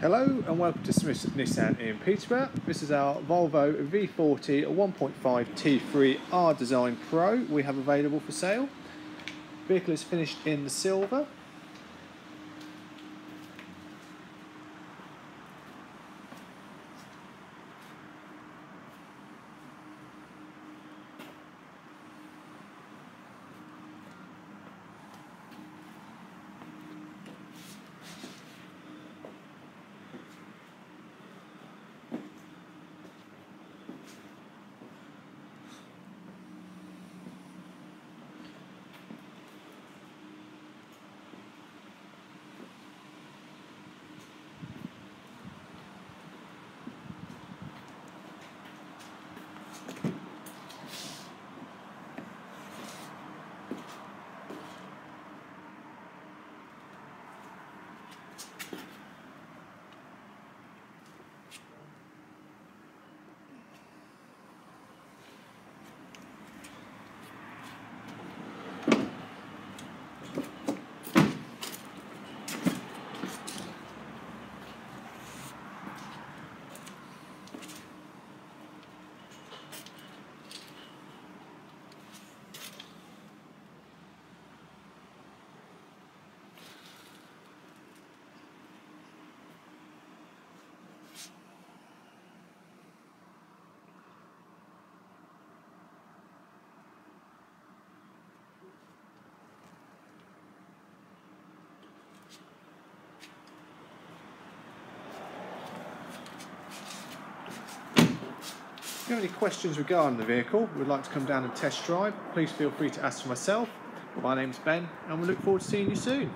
Hello and welcome to Smith's Nissan in Peterborough. This is our Volvo V40 1.5 T3 R Design Pro we have available for sale. Vehicle is finished in the silver. If you have any questions regarding the vehicle, would like to come down and test drive, please feel free to ask for myself. My name's Ben and we look forward to seeing you soon.